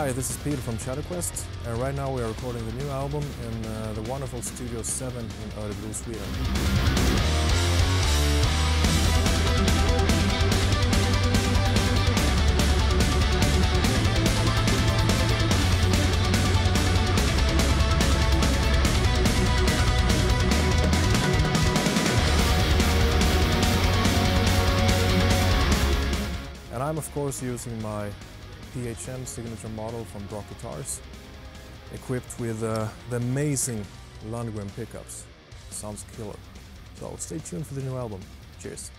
Hi, this is Peter from Shadowquest, and right now we are recording the new album in uh, the wonderful Studio 7 in Örebro, Sweden. And I'm of course using my PHM signature model from Brock Guitars, equipped with uh, the amazing Lundgren pickups. Sounds killer. So stay tuned for the new album. Cheers.